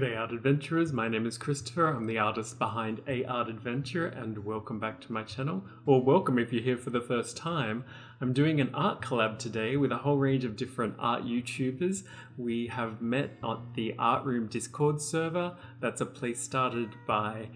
G'day Art Adventurers, my name is Christopher, I'm the artist behind A Art Adventure and welcome back to my channel, or welcome if you're here for the first time. I'm doing an art collab today with a whole range of different art YouTubers. We have met on the Art Room Discord server, that's a place started by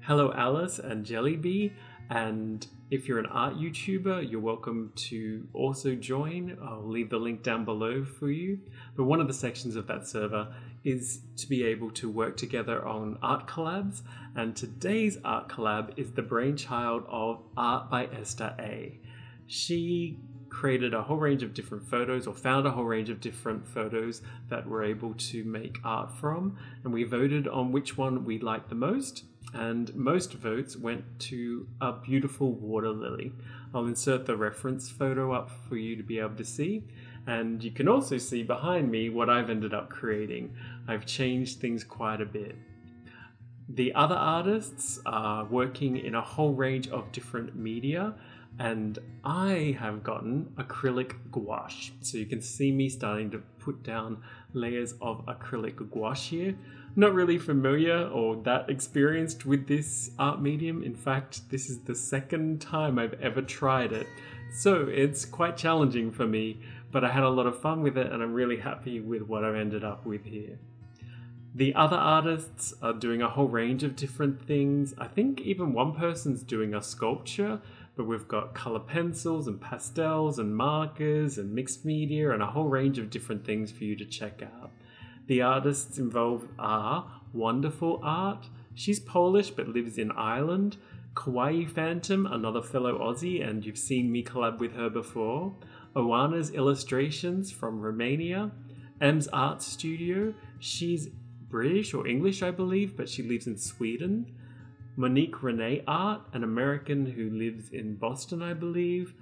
Hello Alice and Jellybee, and if you're an art YouTuber, you're welcome to also join. I'll leave the link down below for you. But one of the sections of that server is to be able to work together on art collabs. And today's art collab is the brainchild of Art by Ester A. She created a whole range of different photos or found a whole range of different photos that we're able to make art from. And we voted on which one we liked the most and most votes went to a beautiful water lily. I'll insert the reference photo up for you to be able to see. And you can also see behind me what I've ended up creating. I've changed things quite a bit. The other artists are working in a whole range of different media, and I have gotten acrylic gouache. So you can see me starting to put down layers of acrylic gouache here not really familiar or that experienced with this art medium. In fact, this is the second time I've ever tried it. So it's quite challenging for me, but I had a lot of fun with it and I'm really happy with what I've ended up with here. The other artists are doing a whole range of different things. I think even one person's doing a sculpture, but we've got color pencils and pastels and markers and mixed media and a whole range of different things for you to check out. The artists involved are Wonderful Art, she's Polish but lives in Ireland, Kawaii Phantom, another fellow Aussie, and you've seen me collab with her before, Oana's Illustrations from Romania, Em's Art Studio, she's British or English, I believe, but she lives in Sweden. Monique Renee Art, an American who lives in Boston, I believe,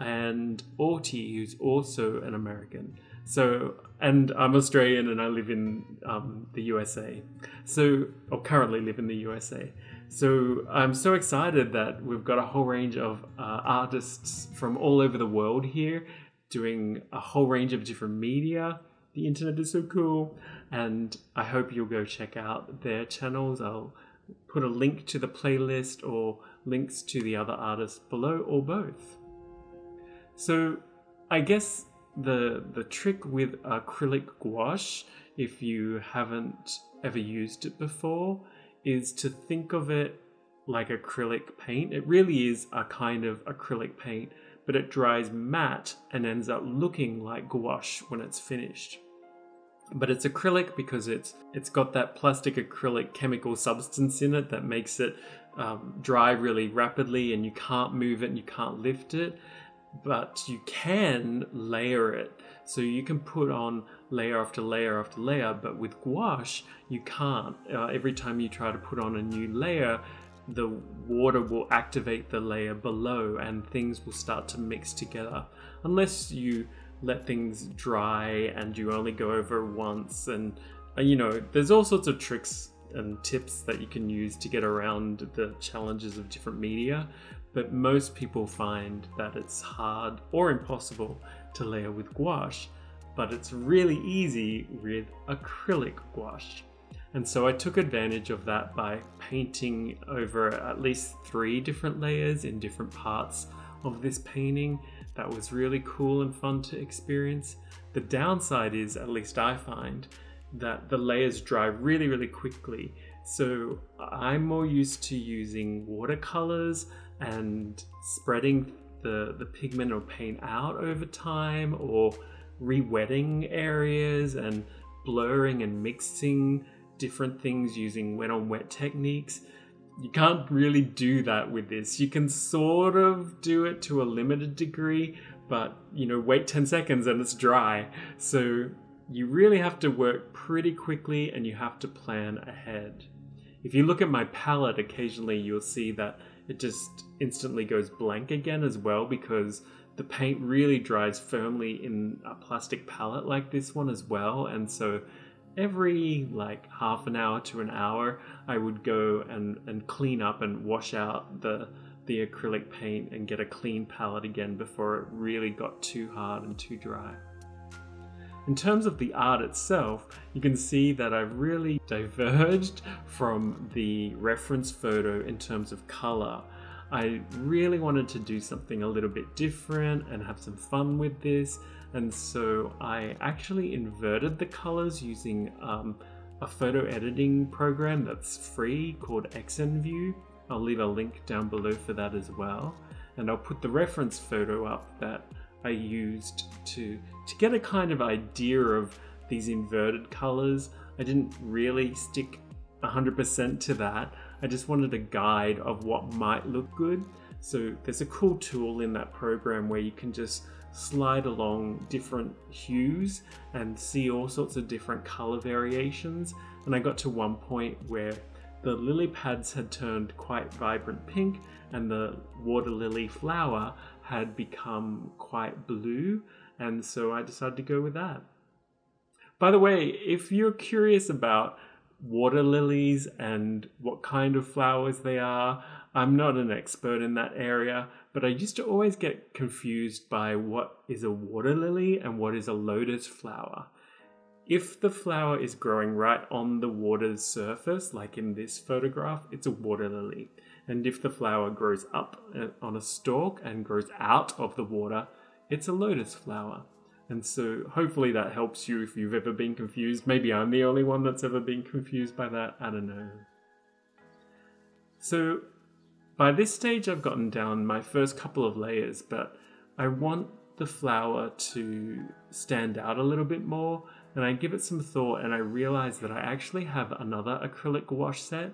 and Autey, who's also an American. So, and I'm Australian and I live in um, the USA. So, or currently live in the USA. So, I'm so excited that we've got a whole range of uh, artists from all over the world here doing a whole range of different media. The internet is so cool. And I hope you'll go check out their channels. I'll put a link to the playlist or links to the other artists below or both. So, I guess the the trick with acrylic gouache, if you haven't ever used it before, is to think of it like acrylic paint. It really is a kind of acrylic paint, but it dries matte and ends up looking like gouache when it's finished. But it's acrylic because it's it's got that plastic acrylic chemical substance in it that makes it um, dry really rapidly, and you can't move it and you can't lift it but you can layer it. So you can put on layer after layer after layer, but with gouache, you can't. Uh, every time you try to put on a new layer, the water will activate the layer below and things will start to mix together. Unless you let things dry and you only go over once and you know, there's all sorts of tricks and tips that you can use to get around the challenges of different media but most people find that it's hard or impossible to layer with gouache, but it's really easy with acrylic gouache. And so I took advantage of that by painting over at least three different layers in different parts of this painting. That was really cool and fun to experience. The downside is, at least I find, that the layers dry really, really quickly. So I'm more used to using watercolors and spreading the, the pigment or paint out over time or re-wetting areas and blurring and mixing different things using wet on wet techniques. You can't really do that with this. You can sort of do it to a limited degree, but you know, wait 10 seconds and it's dry. So you really have to work pretty quickly and you have to plan ahead. If you look at my palette, occasionally you'll see that it just instantly goes blank again as well because the paint really dries firmly in a plastic palette like this one as well. And so every like half an hour to an hour, I would go and, and clean up and wash out the the acrylic paint and get a clean palette again before it really got too hard and too dry. In terms of the art itself, you can see that I've really diverged from the reference photo in terms of color. I really wanted to do something a little bit different and have some fun with this, and so I actually inverted the colors using um, a photo editing program that's free called XNView. I'll leave a link down below for that as well, and I'll put the reference photo up that I used to to get a kind of idea of these inverted colors. I didn't really stick 100% to that. I just wanted a guide of what might look good. So there's a cool tool in that program where you can just slide along different hues and see all sorts of different color variations. And I got to one point where the lily pads had turned quite vibrant pink and the water lily flower had become quite blue, and so I decided to go with that. By the way, if you're curious about water lilies and what kind of flowers they are, I'm not an expert in that area, but I used to always get confused by what is a water lily and what is a lotus flower. If the flower is growing right on the water's surface, like in this photograph, it's a water lily. And if the flower grows up uh, on a stalk and grows out of the water, it's a lotus flower. And so hopefully that helps you if you've ever been confused. Maybe I'm the only one that's ever been confused by that. I don't know. So by this stage, I've gotten down my first couple of layers, but I want the flower to stand out a little bit more. And I give it some thought and I realize that I actually have another acrylic gouache set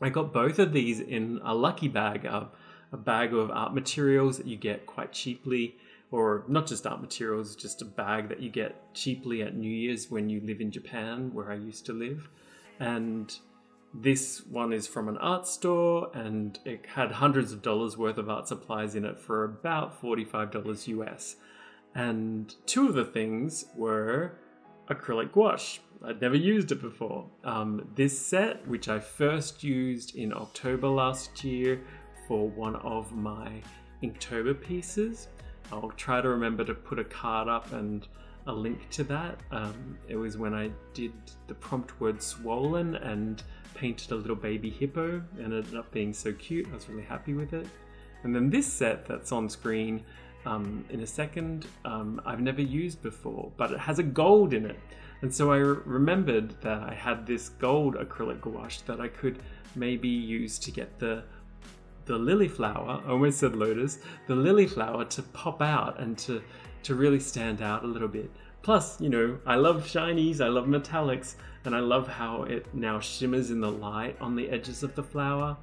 I got both of these in a lucky bag, a, a bag of art materials that you get quite cheaply, or not just art materials, just a bag that you get cheaply at New Year's when you live in Japan, where I used to live. And this one is from an art store and it had hundreds of dollars worth of art supplies in it for about $45 US. And two of the things were acrylic gouache. I'd never used it before. Um, this set, which I first used in October last year for one of my Inktober pieces, I'll try to remember to put a card up and a link to that. Um, it was when I did the prompt word swollen and painted a little baby hippo and ended up being so cute. I was really happy with it. And then this set that's on screen um, in a second, um, I've never used before, but it has a gold in it. And so I remembered that I had this gold acrylic gouache that I could maybe use to get the the lily flower, I almost said lotus, the lily flower to pop out and to, to really stand out a little bit. Plus, you know, I love shinies, I love metallics, and I love how it now shimmers in the light on the edges of the flower.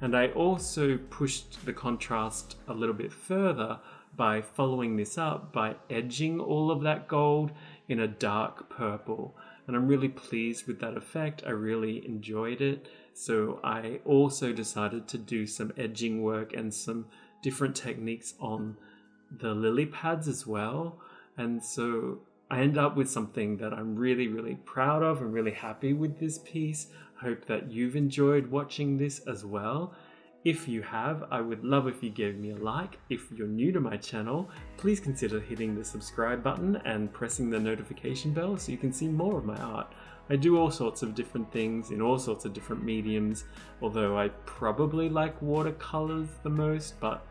And I also pushed the contrast a little bit further by following this up by edging all of that gold in a dark purple. And I'm really pleased with that effect. I really enjoyed it. So I also decided to do some edging work and some different techniques on the lily pads as well. And so I end up with something that I'm really, really proud of and really happy with this piece. Hope that you've enjoyed watching this as well. If you have, I would love if you gave me a like. If you're new to my channel, please consider hitting the subscribe button and pressing the notification bell so you can see more of my art. I do all sorts of different things in all sorts of different mediums, although I probably like watercolors the most, but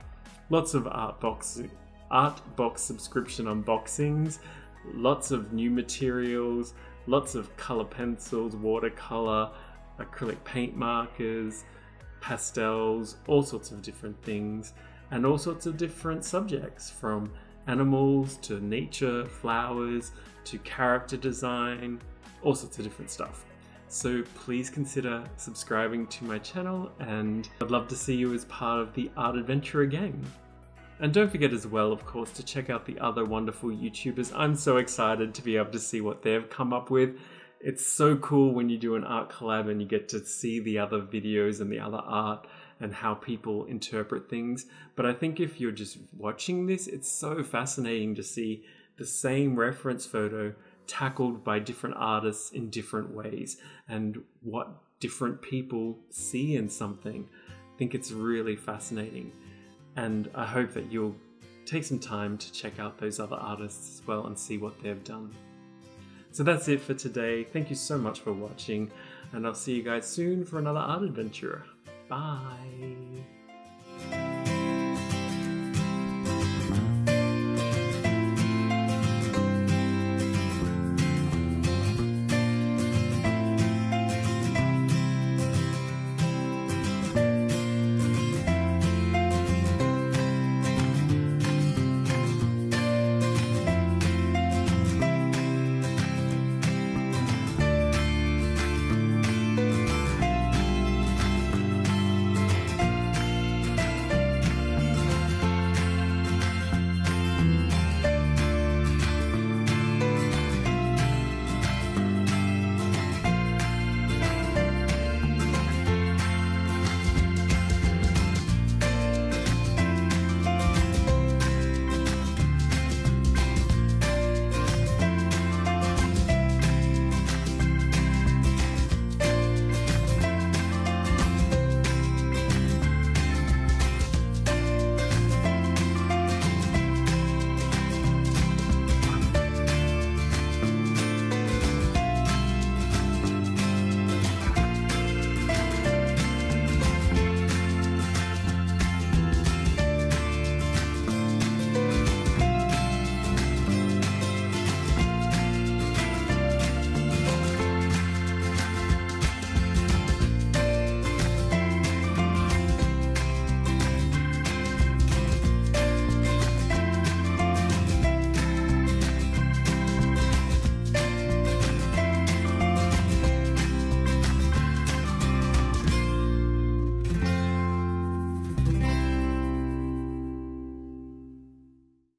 lots of art box art box subscription unboxings, lots of new materials, lots of color pencils, watercolor, acrylic paint markers, pastels, all sorts of different things, and all sorts of different subjects from animals to nature, flowers to character design, all sorts of different stuff. So please consider subscribing to my channel and I'd love to see you as part of the Art Adventurer gang. And don't forget as well, of course, to check out the other wonderful YouTubers. I'm so excited to be able to see what they've come up with it's so cool when you do an art collab and you get to see the other videos and the other art and how people interpret things. But I think if you're just watching this, it's so fascinating to see the same reference photo tackled by different artists in different ways and what different people see in something. I think it's really fascinating. And I hope that you'll take some time to check out those other artists as well and see what they've done. So that's it for today. Thank you so much for watching, and I'll see you guys soon for another art adventure. Bye.